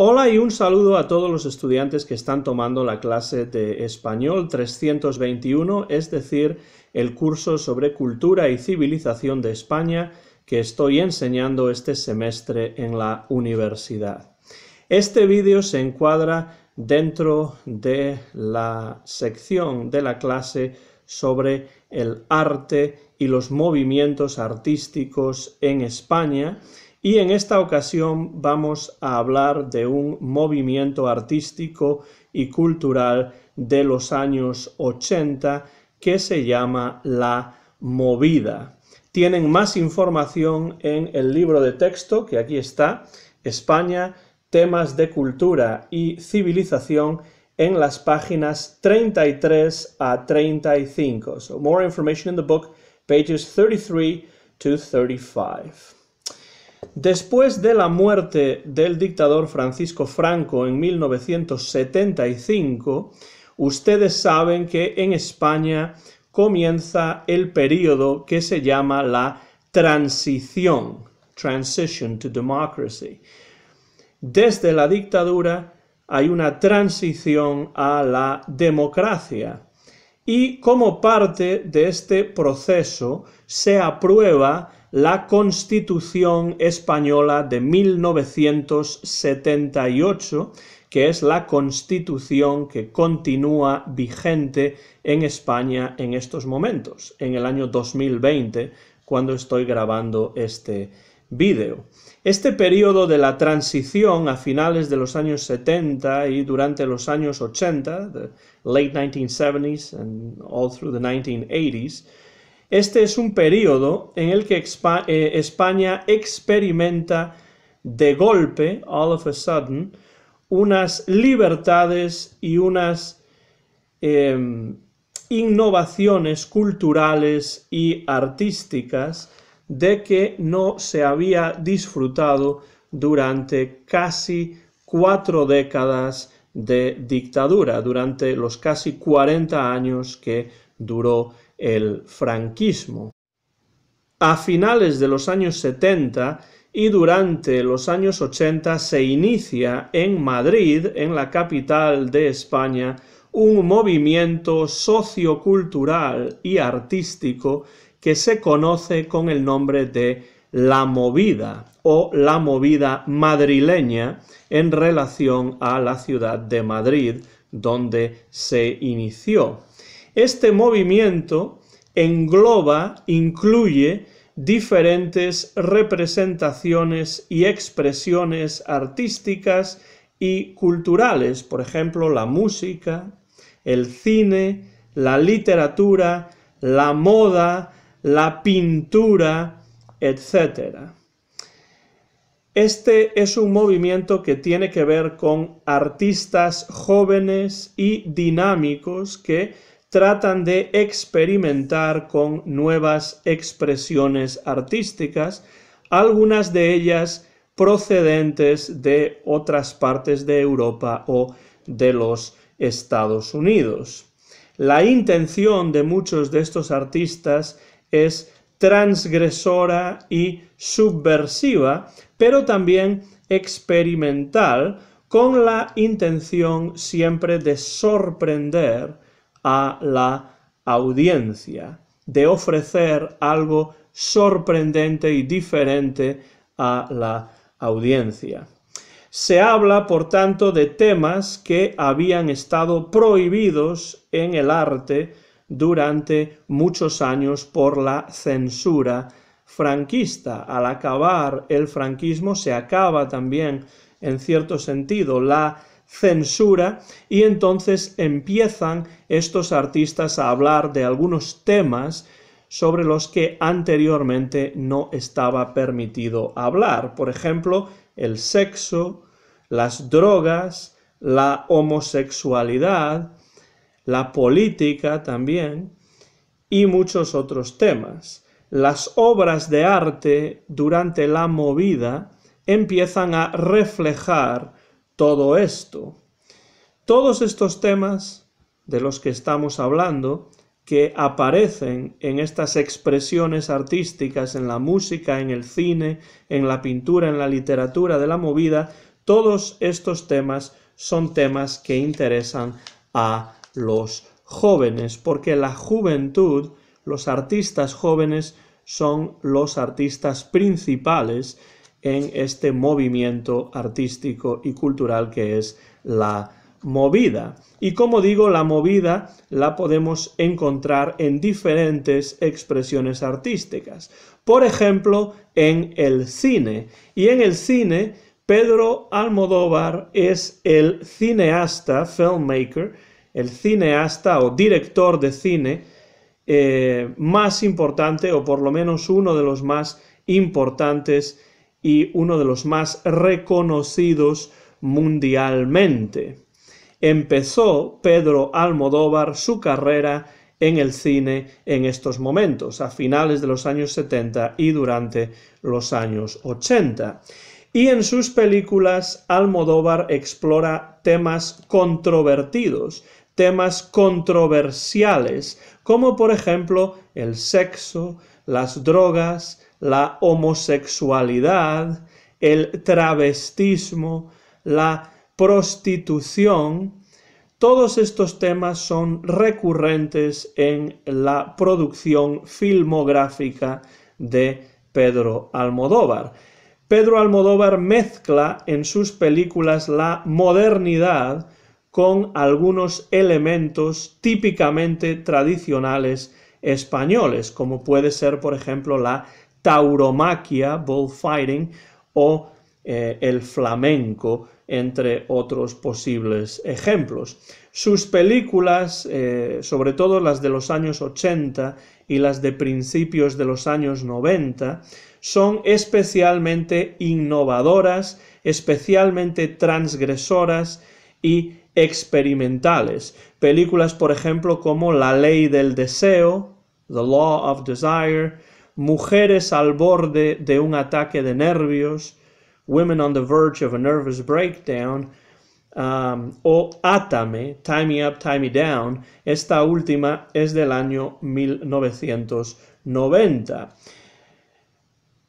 Hola y un saludo a todos los estudiantes que están tomando la clase de español 321, es decir, el curso sobre cultura y civilización de España que estoy enseñando este semestre en la universidad. Este vídeo se encuadra dentro de la sección de la clase sobre el arte y los movimientos artísticos en España y en esta ocasión vamos a hablar de un movimiento artístico y cultural de los años 80 que se llama la movida. Tienen más información en el libro de texto que aquí está, España, temas de cultura y civilización en las páginas 33 a 35. So more information in the book, pages 33 to 35. Después de la muerte del dictador Francisco Franco en 1975, ustedes saben que en España comienza el periodo que se llama la transición, transition to democracy. Desde la dictadura hay una transición a la democracia y como parte de este proceso se aprueba la Constitución Española de 1978, que es la constitución que continúa vigente en España en estos momentos, en el año 2020, cuando estoy grabando este vídeo. Este periodo de la transición a finales de los años 70 y durante los años 80, the late 1970s and all through the 1980s, este es un periodo en el que eh, España experimenta de golpe, all of a sudden, unas libertades y unas em, innovaciones culturales y artísticas de que no se había disfrutado durante casi cuatro décadas de dictadura, durante los casi 40 años que duró el franquismo. A finales de los años 70 y durante los años 80 se inicia en Madrid, en la capital de España, un movimiento sociocultural y artístico que se conoce con el nombre de la movida o la movida madrileña en relación a la ciudad de Madrid, donde se inició. Este movimiento engloba, incluye diferentes representaciones y expresiones artísticas y culturales, por ejemplo, la música, el cine, la literatura, la moda, la pintura, etc. Este es un movimiento que tiene que ver con artistas jóvenes y dinámicos que tratan de experimentar con nuevas expresiones artísticas, algunas de ellas procedentes de otras partes de Europa o de los Estados Unidos. La intención de muchos de estos artistas es transgresora y subversiva, pero también experimental, con la intención siempre de sorprender a la audiencia, de ofrecer algo sorprendente y diferente a la audiencia. Se habla, por tanto, de temas que habían estado prohibidos en el arte durante muchos años por la censura franquista. Al acabar el franquismo se acaba también, en cierto sentido, la censura y entonces empiezan estos artistas a hablar de algunos temas sobre los que anteriormente no estaba permitido hablar. Por ejemplo, el sexo, las drogas, la homosexualidad, la política también y muchos otros temas. Las obras de arte durante la movida empiezan a reflejar todo esto. Todos estos temas de los que estamos hablando, que aparecen en estas expresiones artísticas, en la música, en el cine, en la pintura, en la literatura de la movida, Todos estos temas son temas que interesan a los jóvenes, porque la juventud, los artistas jóvenes, son los artistas principales en este movimiento artístico y cultural que es la movida. Y como digo, la movida la podemos encontrar en diferentes expresiones artísticas. Por ejemplo, en el cine. Y en el cine, Pedro Almodóvar es el cineasta, filmmaker, el cineasta o director de cine eh, más importante, o por lo menos uno de los más importantes y uno de los más reconocidos mundialmente. Empezó Pedro Almodóvar su carrera en el cine en estos momentos, a finales de los años 70 y durante los años 80. Y en sus películas Almodóvar explora temas controvertidos, temas controversiales, como por ejemplo el sexo, las drogas, la homosexualidad, el travestismo, la prostitución, todos estos temas son recurrentes en la producción filmográfica de Pedro Almodóvar. Pedro Almodóvar mezcla en sus películas la modernidad con algunos elementos típicamente tradicionales españoles, como puede ser, por ejemplo, la tauromaquia, bullfighting, o eh, el flamenco, entre otros posibles ejemplos. Sus películas, eh, sobre todo las de los años 80 y las de principios de los años 90, son especialmente innovadoras, especialmente transgresoras y experimentales. Películas, por ejemplo, como La ley del deseo, The Law of Desire, Mujeres al borde de un ataque de nervios, Women on the Verge of a Nervous Breakdown, um, o Atame, Tie Me Up, Tie Me Down. Esta última es del año 1990.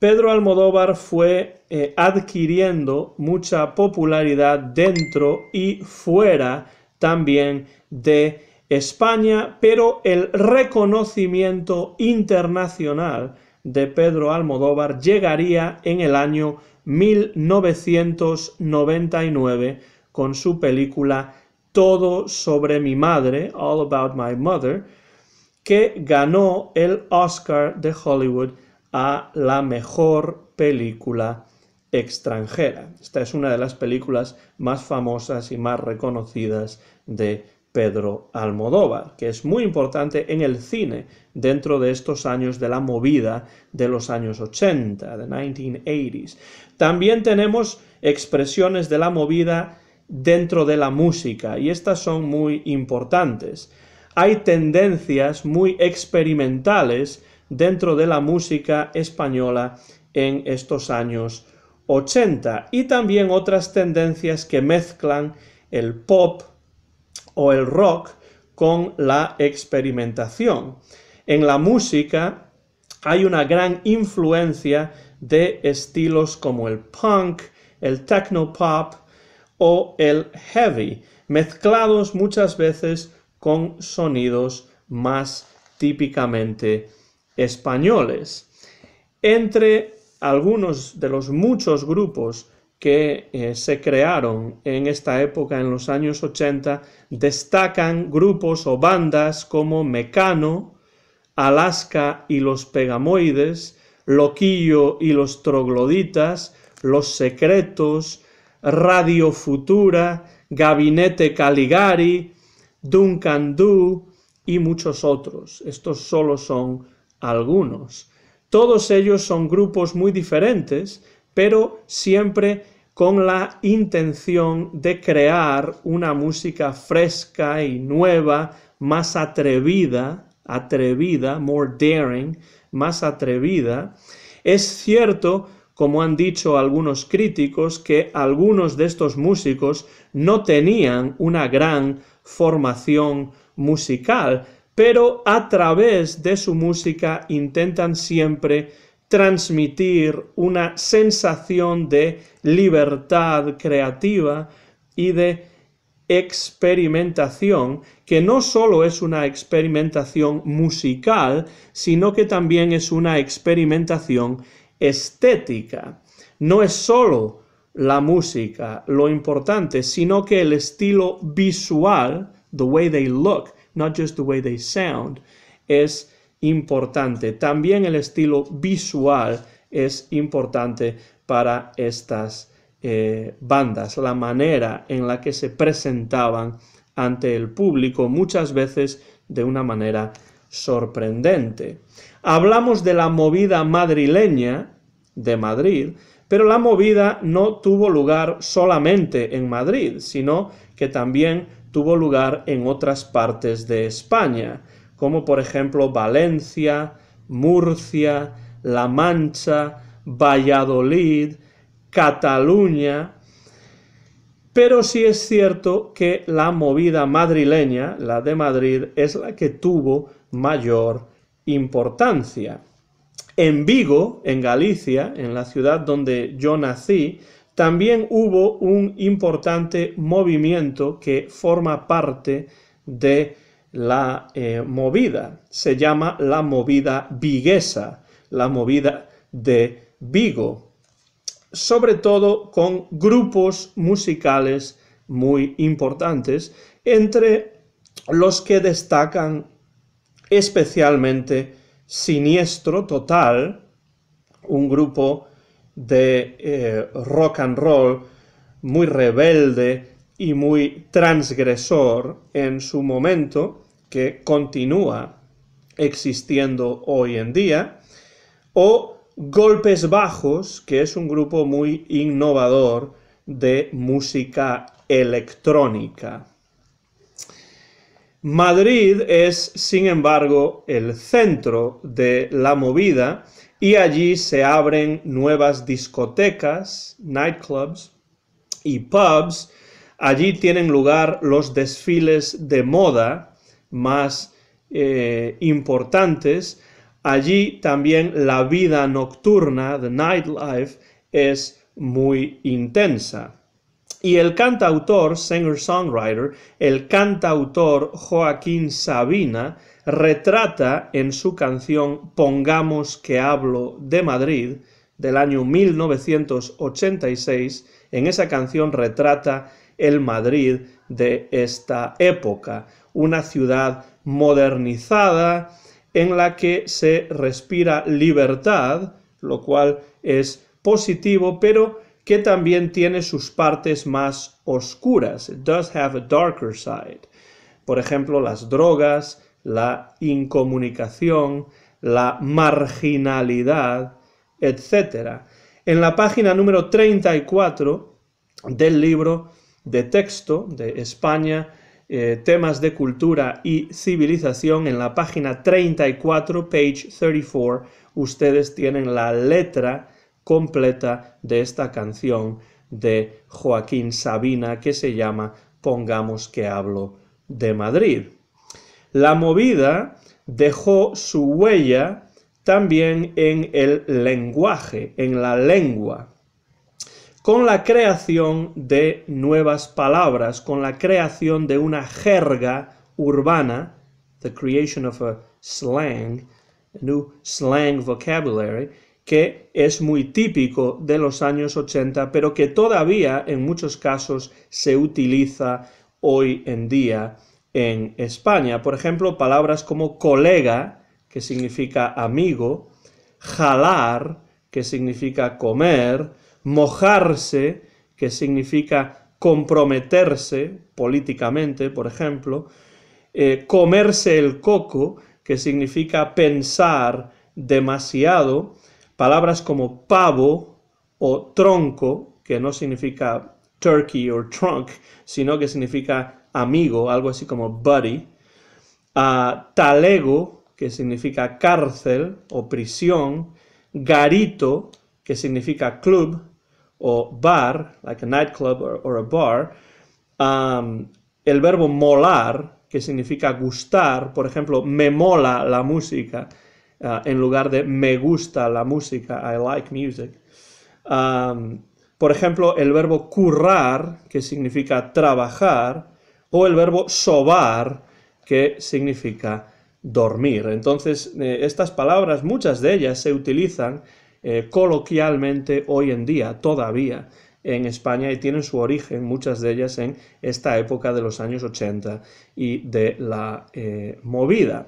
Pedro Almodóvar fue eh, adquiriendo mucha popularidad dentro y fuera también de España, pero el reconocimiento internacional de Pedro Almodóvar llegaría en el año 1999 con su película Todo sobre mi madre, All About My Mother, que ganó el Oscar de Hollywood a la mejor película extranjera. Esta es una de las películas más famosas y más reconocidas de Pedro Almodóvar, que es muy importante en el cine dentro de estos años de la movida de los años 80, de 1980s. También tenemos expresiones de la movida dentro de la música y estas son muy importantes. Hay tendencias muy experimentales dentro de la música española en estos años 80 y también otras tendencias que mezclan el pop, o el rock con la experimentación. En la música hay una gran influencia de estilos como el punk, el techno pop o el heavy, mezclados muchas veces con sonidos más típicamente españoles. Entre algunos de los muchos grupos que eh, se crearon en esta época, en los años 80, destacan grupos o bandas como Mecano, Alaska y los Pegamoides, Loquillo y los Trogloditas, Los Secretos, Radio Futura, Gabinete Caligari, Duncan Du y muchos otros. Estos solo son algunos. Todos ellos son grupos muy diferentes, pero siempre con la intención de crear una música fresca y nueva, más atrevida, atrevida, more daring, más atrevida. Es cierto, como han dicho algunos críticos, que algunos de estos músicos no tenían una gran formación musical, pero a través de su música intentan siempre transmitir una sensación de libertad creativa y de experimentación que no solo es una experimentación musical, sino que también es una experimentación estética. No es solo la música lo importante, sino que el estilo visual, the way they look, not just the way they sound, es importante. También el estilo visual es importante para estas eh, bandas, la manera en la que se presentaban ante el público, muchas veces de una manera sorprendente. Hablamos de la movida madrileña de Madrid, pero la movida no tuvo lugar solamente en Madrid, sino que también tuvo lugar en otras partes de España, como por ejemplo Valencia, Murcia, La Mancha, Valladolid, Cataluña, pero sí es cierto que la movida madrileña, la de Madrid, es la que tuvo mayor importancia. En Vigo, en Galicia, en la ciudad donde yo nací, también hubo un importante movimiento que forma parte de la eh, movida. Se llama la movida viguesa, la movida de Vigo sobre todo con grupos musicales muy importantes, entre los que destacan especialmente Siniestro Total, un grupo de eh, rock and roll muy rebelde y muy transgresor en su momento, que continúa existiendo hoy en día, o Golpes Bajos, que es un grupo muy innovador de música electrónica. Madrid es, sin embargo, el centro de la movida y allí se abren nuevas discotecas, nightclubs y pubs. Allí tienen lugar los desfiles de moda más eh, importantes Allí también la vida nocturna, the nightlife, es muy intensa. Y el cantautor, singer-songwriter, el cantautor Joaquín Sabina, retrata en su canción Pongamos que hablo de Madrid, del año 1986, en esa canción retrata el Madrid de esta época, una ciudad modernizada, en la que se respira libertad, lo cual es positivo, pero que también tiene sus partes más oscuras. Does have a darker side. Por ejemplo, las drogas, la incomunicación, la marginalidad, etc. En la página número 34 del libro de texto de España eh, temas de cultura y civilización, en la página 34, page 34, ustedes tienen la letra completa de esta canción de Joaquín Sabina que se llama Pongamos que hablo de Madrid. La movida dejó su huella también en el lenguaje, en la lengua con la creación de nuevas palabras, con la creación de una jerga urbana, the creation of a slang, a new slang vocabulary, que es muy típico de los años 80, pero que todavía en muchos casos se utiliza hoy en día en España. Por ejemplo, palabras como colega, que significa amigo, jalar, que significa comer, mojarse, que significa comprometerse políticamente, por ejemplo, eh, comerse el coco, que significa pensar demasiado, palabras como pavo o tronco, que no significa turkey o trunk, sino que significa amigo, algo así como buddy, uh, talego, que significa cárcel o prisión, garito, que significa club, o bar, like a nightclub or, a bar, um, el verbo molar, que significa gustar, por ejemplo, me mola la música, ah, en lugar de me gusta la música, I like music. por ejemplo, el verbo currar, que significa trabajar, o el verbo sobar, que significa dormir. Entonces, eh, estas palabras, muchas de ellas se utilizan eh, coloquialmente hoy en día, todavía en España y tienen su origen, muchas de ellas, en esta época de los años 80 y de la eh, movida.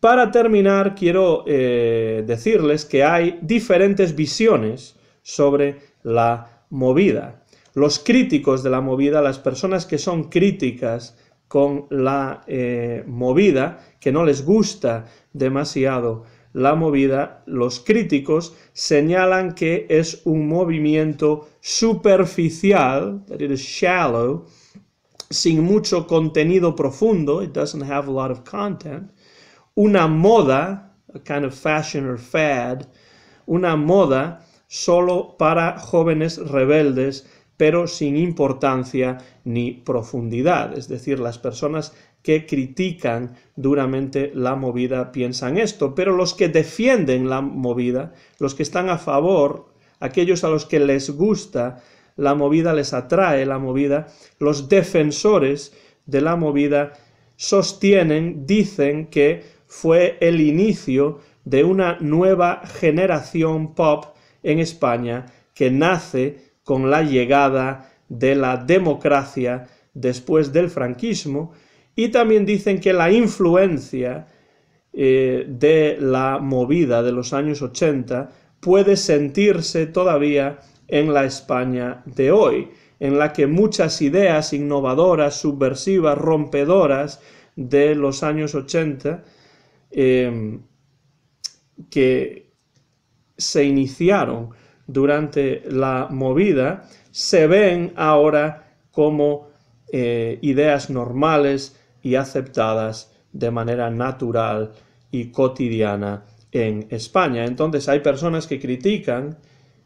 Para terminar, quiero decirles que hay diferentes visiones sobre la movida. Los críticos de la movida, las personas que son críticas con la eh, movida, que no les gusta demasiado la movida, los críticos señalan que es un movimiento superficial, that shallow, sin mucho contenido profundo, it doesn't have a lot of content, una moda, a kind of fashion or fad, una moda solo para jóvenes rebeldes pero sin importancia ni profundidad. Es decir, las personas que critican duramente la movida piensan esto, pero los que defienden la movida, los que están a favor, aquellos a los que les gusta la movida, les atrae la movida, los defensores de la movida sostienen, dicen que fue el inicio de una nueva generación pop en España que nace con la llegada de la democracia después del franquismo y también dicen que la influencia eh, de la movida de los años 80 puede sentirse todavía en la España de hoy, en la que muchas ideas innovadoras, subversivas, rompedoras de los años 80, eh, que se iniciaron durante la movida se ven ahora como eh, ideas normales y aceptadas de manera natural y cotidiana en España. Entonces hay personas que critican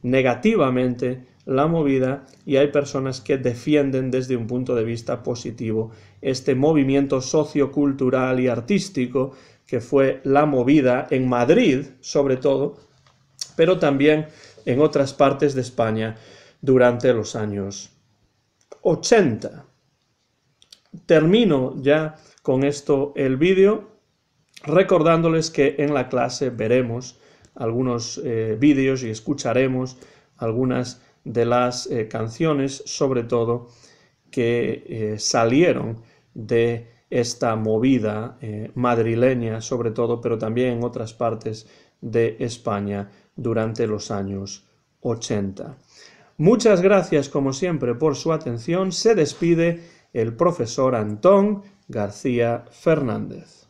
negativamente la movida y hay personas que defienden desde un punto de vista positivo este movimiento sociocultural y artístico que fue la movida en Madrid, sobre todo, pero también en otras partes de España durante los años 80. Termino ya con esto el vídeo recordándoles que en la clase veremos algunos eh, vídeos y escucharemos algunas de las eh, canciones, sobre todo, que eh, salieron de esta movida madrileña, sobre todo, pero también en otras partes de España durante los años 80. Muchas gracias como siempre por su atención. Se despide el profesor Antón García Fernández.